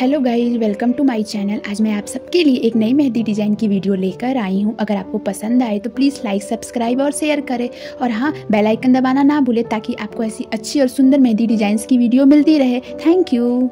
Hello guys welcome to my channel. आज मैं आप सबके लिए एक नई मेहंदी डिज़ाइन की वीडियो लेकर आई हूँ। अगर आपको पसंद आए तो प्लीज़ लाइक, सब्सक्राइब और शेयर करें। और हाँ बेल आइकन दबाना ना भूलें ताकि आपको ऐसी अच्छी और सुंदर मेहंदी डिज़ाइंस की वीडियो मिलती रहे। Thank you.